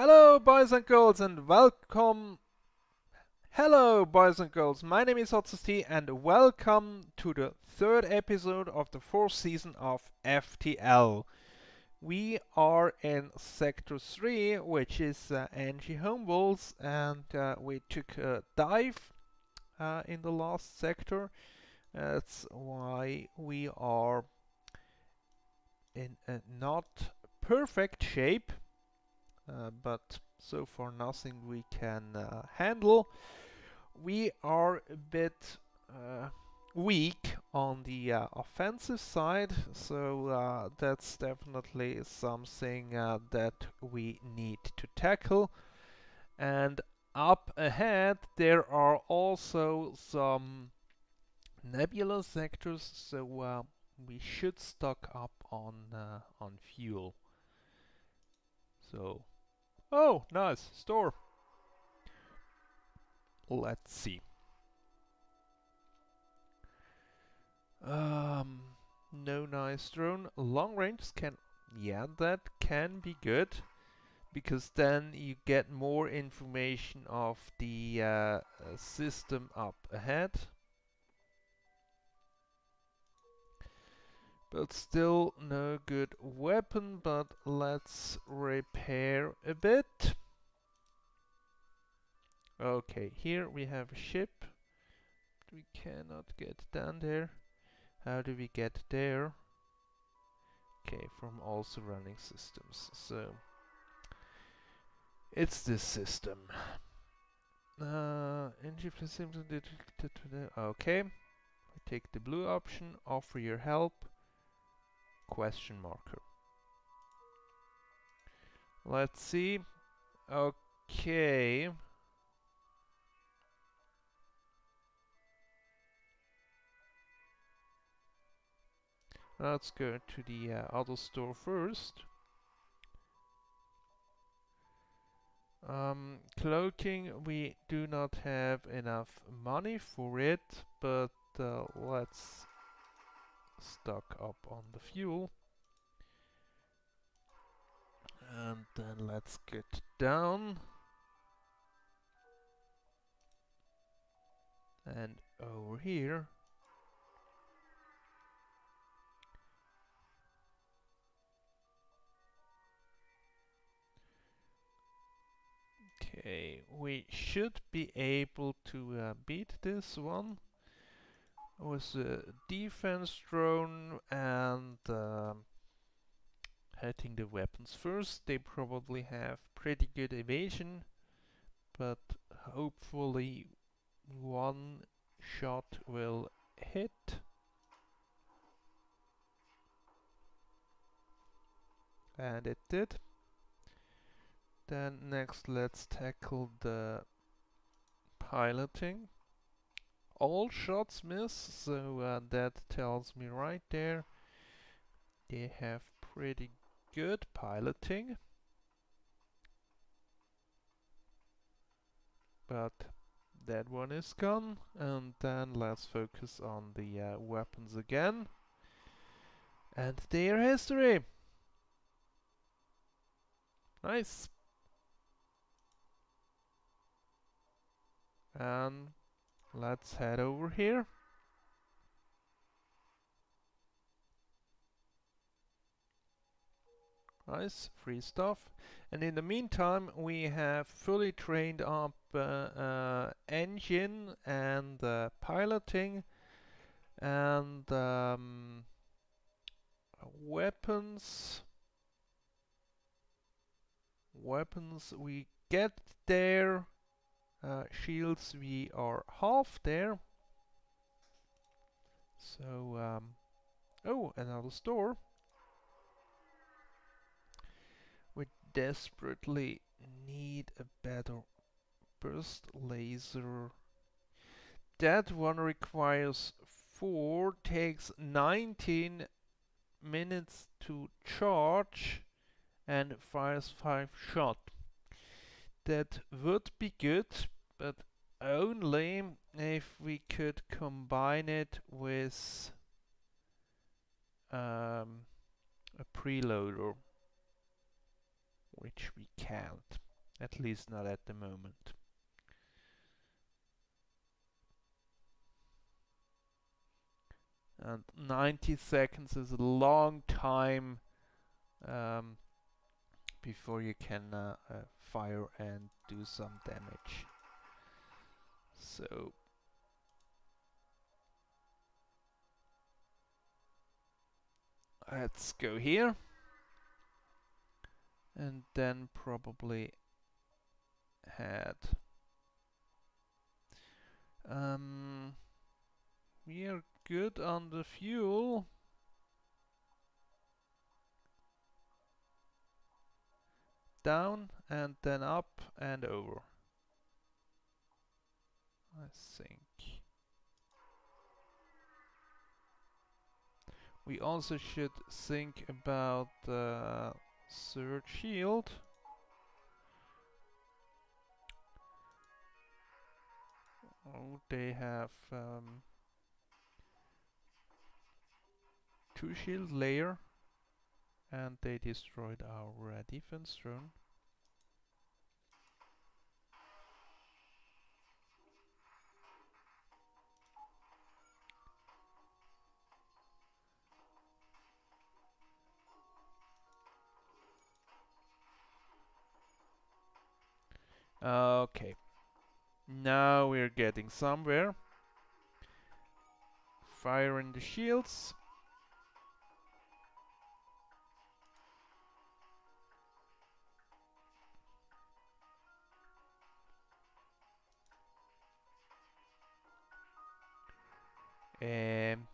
Hello boys and girls and welcome Hello boys and girls, my name is hotzst and welcome to the third episode of the fourth season of FTL. We are in Sector 3, which is uh, Engi Homeworlds and uh, we took a dive uh, in the last sector. That's why we are in a not perfect shape uh, but so far nothing we can uh, handle. We are a bit uh, weak on the uh, offensive side, so uh, that's definitely something uh, that we need to tackle. And up ahead there are also some nebula sectors, so we should stock up on on fuel. So Oh, nice. Store. Let's see. Um, no nice drone. Long range can, yeah, that can be good because then you get more information of the uh, system up ahead. But still no good weapon, but let's repair a bit. Okay, here we have a ship. We cannot get down there. How do we get there? Okay, from all surrounding systems. So, it's this system. Uh, okay. I take the blue option, offer your help question marker. Let's see. Okay. Let's go to the uh, other store first. Um, cloaking, we do not have enough money for it, but uh, let's stock up on the fuel. And then let's get down. And over here. Okay, we should be able to uh, beat this one with a defense drone and uh, hitting the weapons first. They probably have pretty good evasion, but hopefully one shot will hit. And it did. Then next let's tackle the piloting all shots miss, so uh, that tells me right there they have pretty good piloting. But that one is gone, and then let's focus on the uh, weapons again. And they're history! Nice! And let's head over here. Nice, free stuff. And in the meantime, we have fully trained up uh, uh, engine and uh, piloting and um, weapons. Weapons we get there uh, shields we are half there. So um, oh another store. We desperately need a better burst laser. That one requires 4 takes 19 minutes to charge and fires 5 shot that would be good, but only if we could combine it with um, a preloader, which we can't. At least not at the moment. And 90 seconds is a long time um, before you can uh, uh, fire and do some damage. So let's go here. And then probably head. Um, we are good on the fuel down and then up and over. I think. We also should think about the third shield. Oh they have um, two shield layer and they destroyed our uh, defense drone. Okay, now we're getting somewhere. Firing the shields. Um,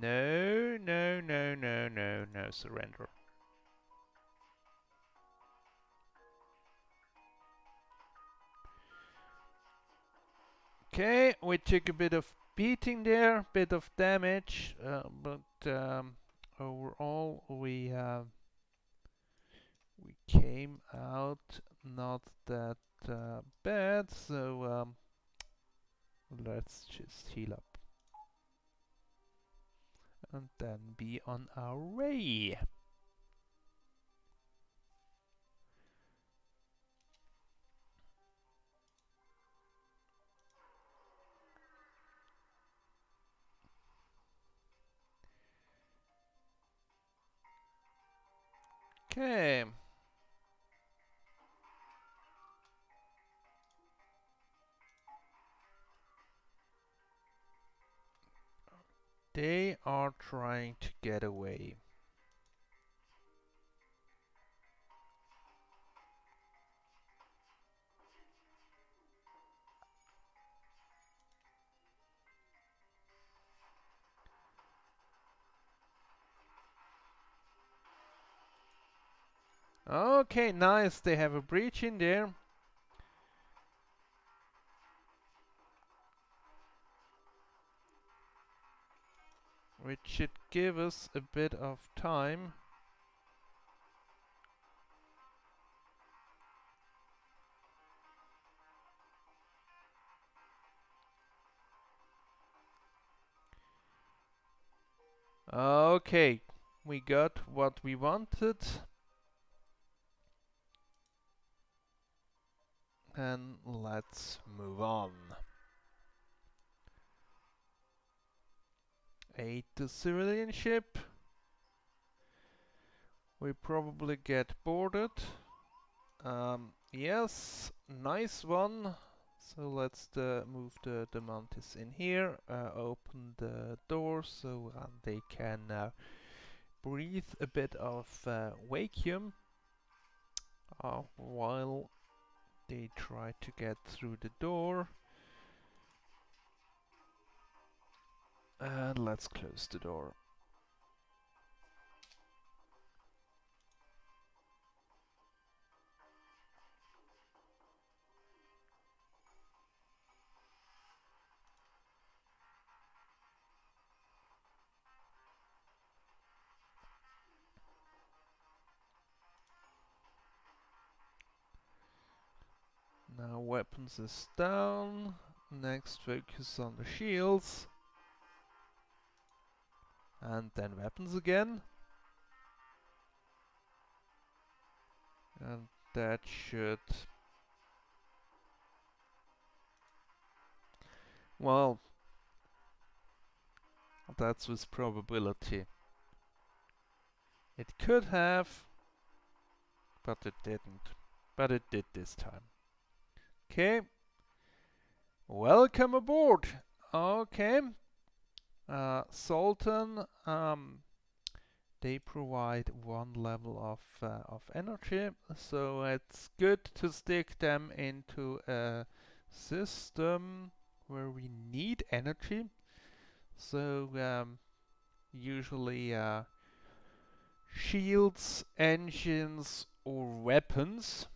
no, no, no, no, no, no surrender. Okay, we took a bit of beating there, bit of damage, uh, but um, overall we uh, we came out not that uh, bad. So um, let's just heal up and then be on our way. Okay. They are trying to get away. Okay, nice. They have a breach in there. which should give us a bit of time Okay, we got what we wanted. And let's move on. Aid to civilian ship. We probably get boarded. Um, yes, nice one. So let's uh, move the, the mantis in here, uh, open the door so uh, they can uh, breathe a bit of uh, vacuum uh, while they try to get through the door. And let's close the door. weapons is down. Next focus on the shields. And then weapons again. And that should... Well, that's with probability. It could have, but it didn't. But it did this time. Okay. Welcome aboard. Okay. Uh, Zoltan, um, they provide one level of, uh, of energy, so it's good to stick them into a system where we need energy. So um, usually uh, shields, engines or weapons.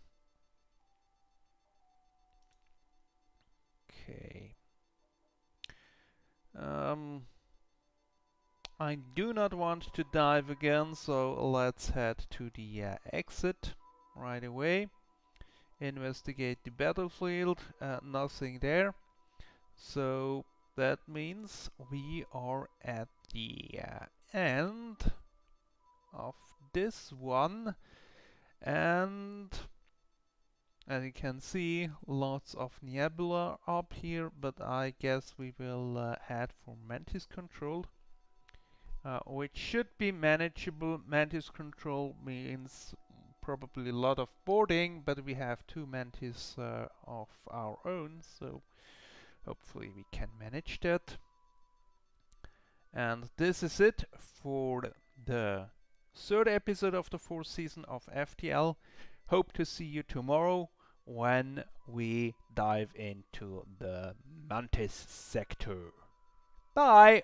Um, I do not want to dive again, so let's head to the uh, exit right away. Investigate the battlefield, uh, nothing there. So that means we are at the uh, end of this one and as you can see lots of nebula up here but I guess we will uh, head for mantis control uh, which should be manageable. Mantis control means probably a lot of boarding but we have two mantis uh, of our own so hopefully we can manage that. And this is it for the third episode of the fourth season of FTL. Hope to see you tomorrow when we dive into the Mantis sector. Bye!